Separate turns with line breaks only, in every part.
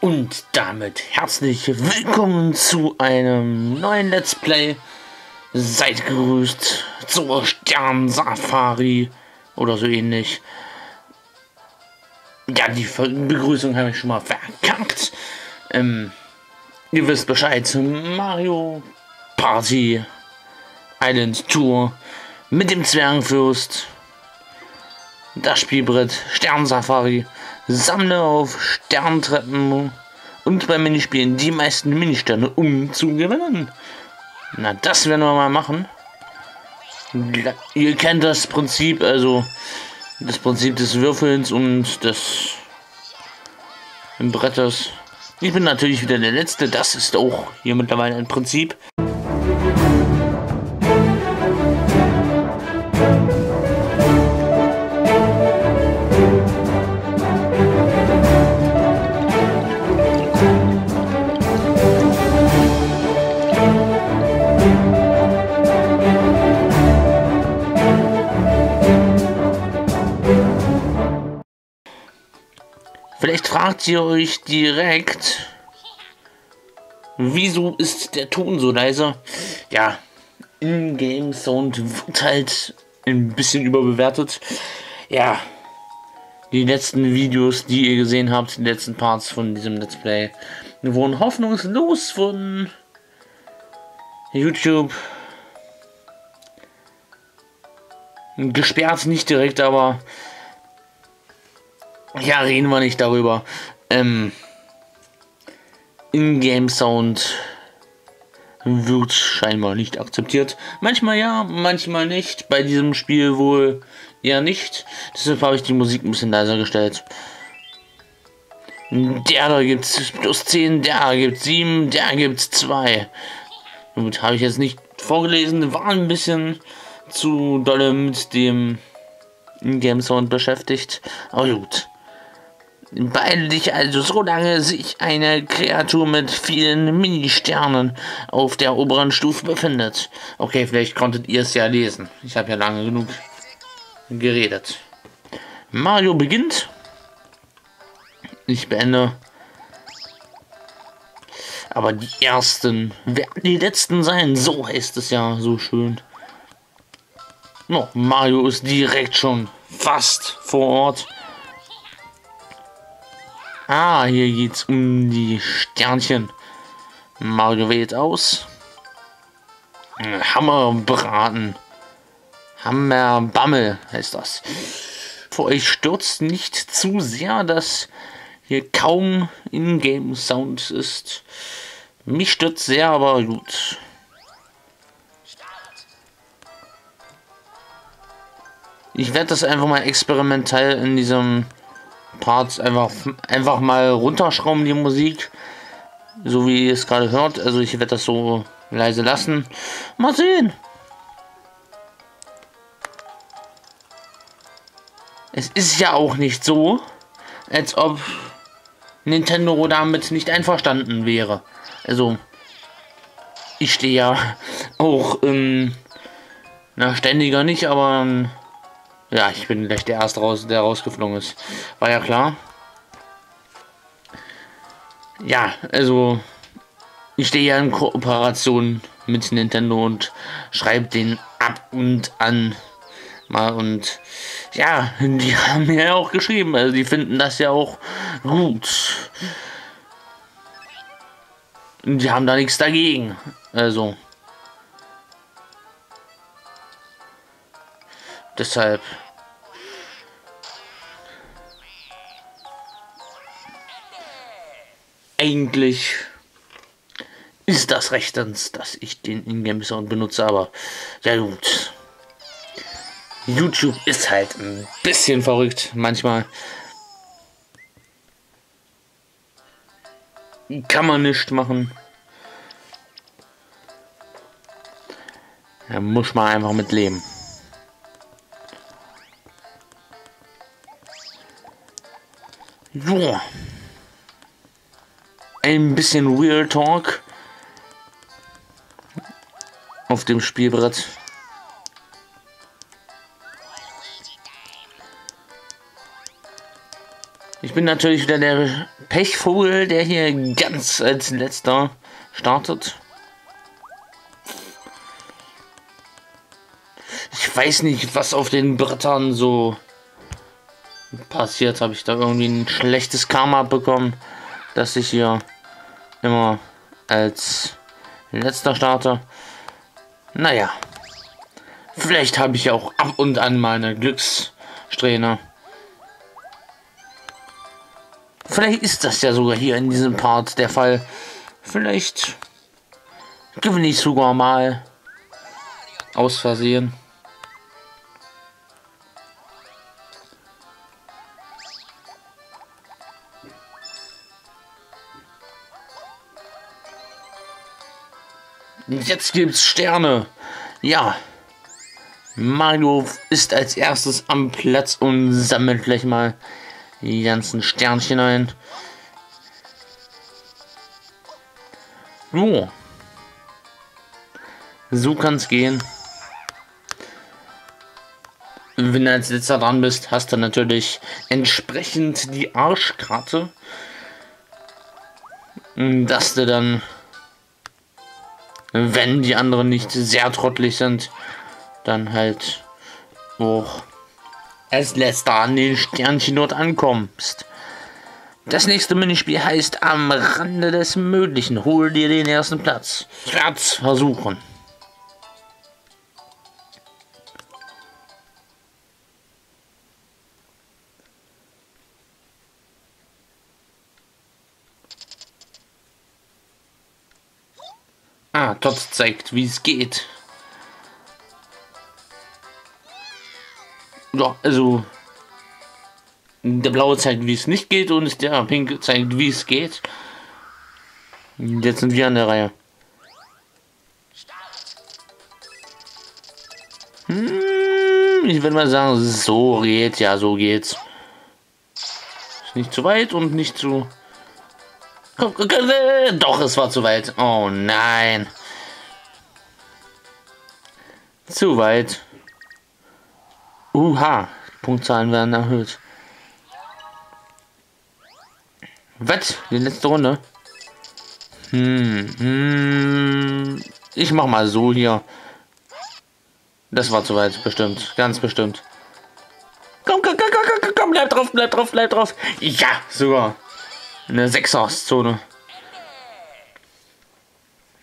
Und damit herzlich willkommen zu einem neuen Let's Play. Seid gegrüßt zur Stern-Safari oder so ähnlich. Ja, die Begrüßung habe ich schon mal verkackt. Ähm, ihr wisst Bescheid. Mario Party Island Tour mit dem Zwergenfürst. Das Spielbrett Stern-Safari Sammle auf Sterntreppen und beim Minispielen die meisten Ministerne, um zu gewinnen. Na, das werden wir mal machen. Ihr kennt das Prinzip, also das Prinzip des Würfelns und des Bretters. Ich bin natürlich wieder der Letzte, das ist auch hier mittlerweile ein Prinzip. Fragt ihr euch direkt, wieso ist der Ton so leise? Ja, In-Game Sound wird halt ein bisschen überbewertet. Ja, die letzten Videos, die ihr gesehen habt, die letzten Parts von diesem Let's Play, wurden hoffnungslos von YouTube gesperrt, nicht direkt, aber ja, reden wir nicht darüber. Ähm, In-Game-Sound wird scheinbar nicht akzeptiert. Manchmal ja, manchmal nicht. Bei diesem Spiel wohl ja nicht. Deshalb habe ich die Musik ein bisschen leiser gestellt. Der da gibt es plus 10, der gibt es 7, der gibt es 2. Damit habe ich jetzt nicht vorgelesen, war ein bisschen zu dolle mit dem In-Game Sound beschäftigt. Aber gut. Beeile dich also, solange sich eine Kreatur mit vielen Mini-Sternen auf der oberen Stufe befindet. Okay, vielleicht konntet ihr es ja lesen. Ich habe ja lange genug geredet. Mario beginnt. Ich beende. Aber die ersten werden die letzten sein. So heißt es ja so schön. Oh, Mario ist direkt schon fast vor Ort. Ah, hier geht's um die Sternchen. Mario wählt aus. Hammerbraten. Hammerbammel heißt das. Vor euch stürzt nicht zu sehr, dass hier kaum In-Game-Sound ist. Mich stürzt sehr, aber gut. Ich werde das einfach mal experimentell in diesem Parts einfach, einfach mal runterschrauben, die Musik. So wie ihr es gerade hört. Also ich werde das so leise lassen. Mal sehen. Es ist ja auch nicht so, als ob Nintendo damit nicht einverstanden wäre. Also, ich stehe ja auch, ähm, na, ständiger nicht, aber ja, ich bin gleich der Erste raus, der rausgeflogen ist. War ja klar. Ja, also ich stehe ja in Kooperation mit Nintendo und schreibe den ab und an mal und ja, die haben mir ja auch geschrieben, also die finden das ja auch gut. Und die haben da nichts dagegen. Also Deshalb. Eigentlich ist das rechtens, dass ich den Ingame Sound benutze, aber ja gut. YouTube ist halt ein bisschen verrückt manchmal. Kann man nicht machen. Da muss man einfach mit leben. Ja. Ein bisschen Real Talk auf dem Spielbrett. Ich bin natürlich wieder der Pechvogel, der hier ganz als letzter startet. Ich weiß nicht, was auf den Brettern so passiert. Habe ich da irgendwie ein schlechtes Karma bekommen, dass ich hier immer als letzter starte. Naja. Vielleicht habe ich auch ab und an meine Glückssträhne. Vielleicht ist das ja sogar hier in diesem Part der Fall. Vielleicht gewinne ich sogar mal aus Versehen. Jetzt gibt's Sterne. Ja. Mario ist als erstes am Platz und sammelt gleich mal die ganzen Sternchen ein. Jo. So kann's gehen. Wenn du als letzter dran bist, hast du natürlich entsprechend die Arschkarte. Dass du dann wenn die anderen nicht sehr trottelig sind, dann halt auch als letzter an den Sternchen dort ankommst. Das nächste Minispiel heißt Am Rande des Möglichen. Hol dir den ersten Platz. Platz versuchen. Todd zeigt, wie es geht. Ja, also der blaue zeigt, wie es nicht geht und der pinke zeigt, wie es geht. Jetzt sind wir an der Reihe. Hm, ich würde mal sagen, so geht, ja, so geht's. Ist nicht zu weit und nicht zu doch, es war zu weit. Oh nein. Zu weit. Uha. Punktzahlen werden erhöht. Was? Die letzte Runde? Hm, hm. Ich mach mal so hier. Das war zu weit, bestimmt. Ganz bestimmt. Komm, komm, komm, komm, komm, komm, bleib drauf, bleib drauf, bleib drauf. Ja, sogar. In der Sechser-Zone.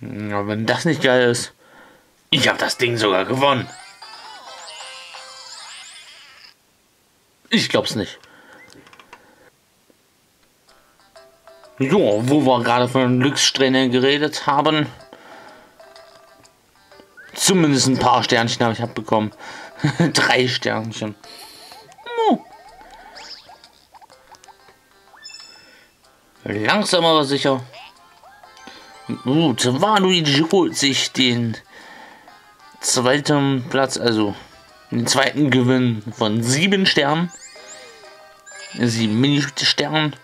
Ja, wenn das nicht geil ist. Ich habe das Ding sogar gewonnen. Ich glaub's nicht. So, wo wir gerade von Glückssträhne geredet haben. Zumindest ein paar Sternchen habe ich abbekommen. Drei Sternchen. Langsam aber sicher. Gut, Waluigi holt sich den zweiten Platz, also den zweiten Gewinn von sieben Sternen. Sieben Mini-Sternen.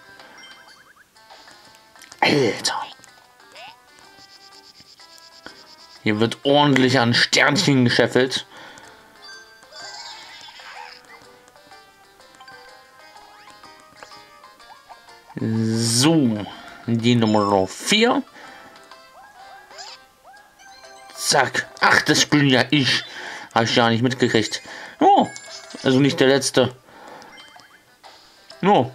Alter. Hier wird ordentlich an Sternchen gescheffelt. So, die Nummer 4. Zack. Ach, das bin ja ich. Habe ich ja nicht mitgekriegt. Oh, also nicht der letzte. No.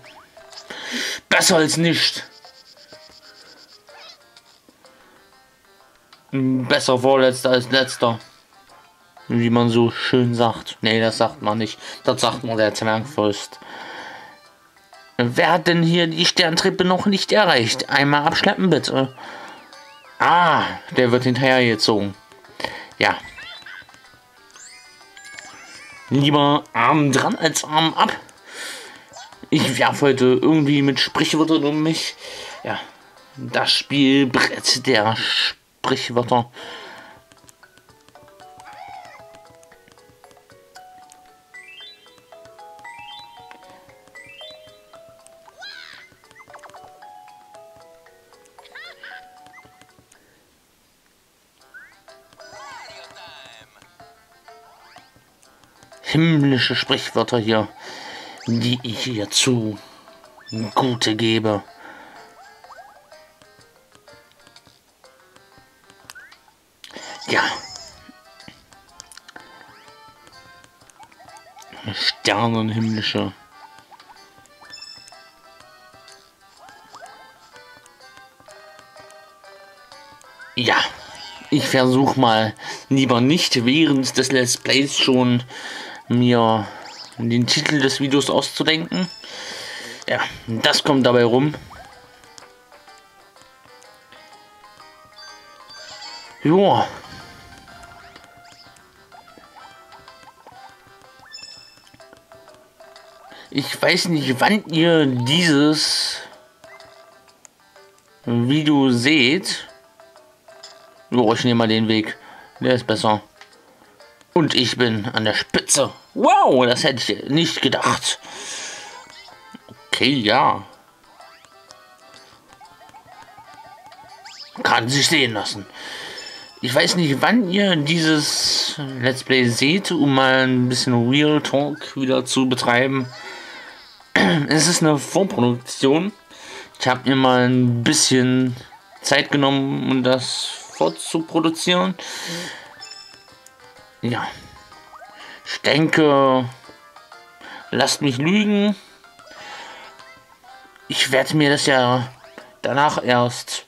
Besser als nicht. Besser vorletzter als letzter. Wie man so schön sagt. Nee, das sagt man nicht. Das sagt man der Zwergfürst. Wer hat denn hier die Sterntreppe noch nicht erreicht? Einmal abschleppen bitte. Ah, der wird hinterhergezogen. Ja. Lieber Arm dran als Arm ab. Ich werfe heute irgendwie mit Sprichwörtern um mich. Ja, das Spielbrett der Sprichwörter. Himmlische Sprichwörter hier, die ich hier zu gute gebe. Ja. Sternenhimmlische. Ja, ich versuche mal lieber nicht während des Let's Plays schon mir den Titel des Videos auszudenken. Ja, das kommt dabei rum. Joa. Ich weiß nicht, wann ihr dieses Video seht. Jo, ich nehme mal den Weg. Der ist besser. Und ich bin an der Spitze. Wow, das hätte ich nicht gedacht. Okay, ja. Kann sich sehen lassen. Ich weiß nicht, wann ihr dieses Let's Play seht, um mal ein bisschen Real Talk wieder zu betreiben. Es ist eine Vorproduktion. Ich habe mir mal ein bisschen Zeit genommen, um das vorzuproduzieren. Ja. Ich denke, lasst mich lügen. Ich werde mir das ja danach erst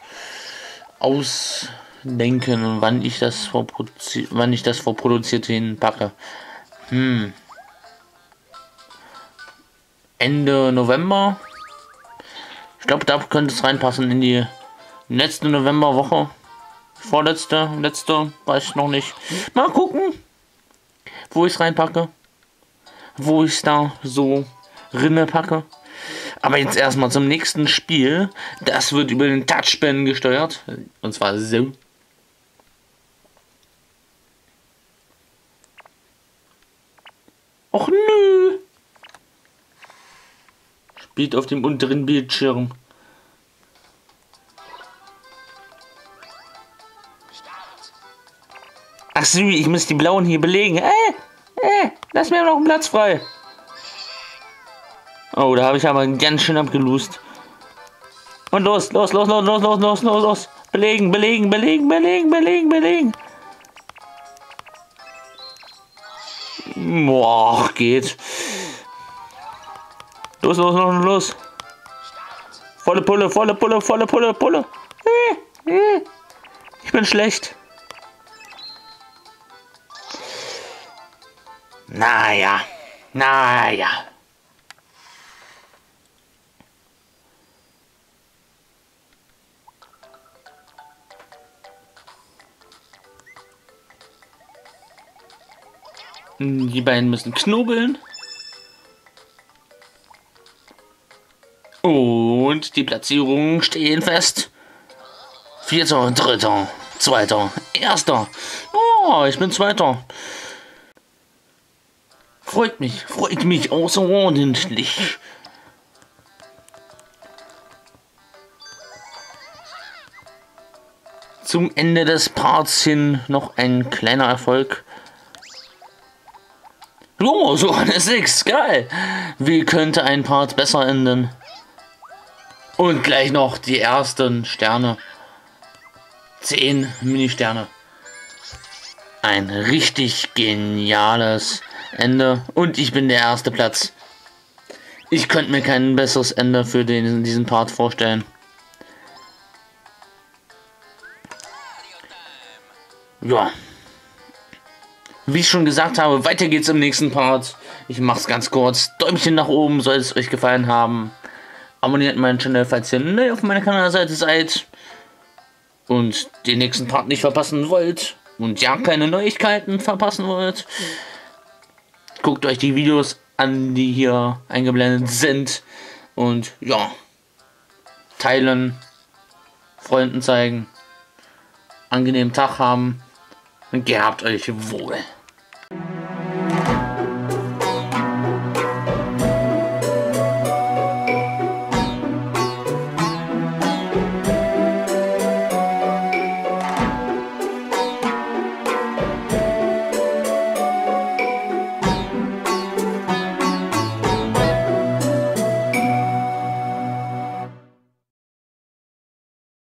ausdenken, wann ich das vorproduziert, wann ich das vorproduziert hinpacke. Hm. Ende November. Ich glaube, da könnte es reinpassen in die letzte Novemberwoche. Vorletzte, letzte, weiß ich noch nicht. Mal gucken, wo ich es reinpacke. Wo ich es da so rinne packe. Aber jetzt erstmal zum nächsten Spiel. Das wird über den Touchpen gesteuert. Und zwar so. Och nö. Spielt auf dem unteren Bildschirm. Ach so, ich muss die blauen hier belegen. Äh, äh, lass mir noch einen Platz frei. Oh, da habe ich aber ganz schön abgelust. Und los, los, los, los, los, los, los, los, los. Belegen, belegen, belegen, belegen, belegen, belegen. Boah, geht. Los, los, los, los. Volle Pulle, volle Pulle, volle Pulle, Pulle. Ich bin schlecht. Naja, naja. Die beiden müssen knobeln. Und die Platzierungen stehen fest. Vierter, dritter, zweiter, erster. Oh, ich bin zweiter. Freut mich, freut mich außerordentlich. Zum Ende des Parts hin noch ein kleiner Erfolg. Oh, so eine 6, geil. Wie könnte ein Part besser enden? Und gleich noch die ersten Sterne. 10 Mini-Sterne. Ein richtig geniales Ende. Und ich bin der erste Platz. Ich könnte mir kein besseres Ende für den, diesen Part vorstellen. Ja. Wie ich schon gesagt habe, weiter geht's im nächsten Part. Ich mach's ganz kurz. Däumchen nach oben, soll es euch gefallen haben. Abonniert meinen Channel, falls ihr neu auf meiner Kanalseite seid. Und den nächsten Part nicht verpassen wollt. Und ja, keine Neuigkeiten verpassen wollt. Guckt euch die Videos an, die hier eingeblendet sind. Und ja, teilen, Freunden zeigen, angenehmen Tag haben und gehabt euch wohl.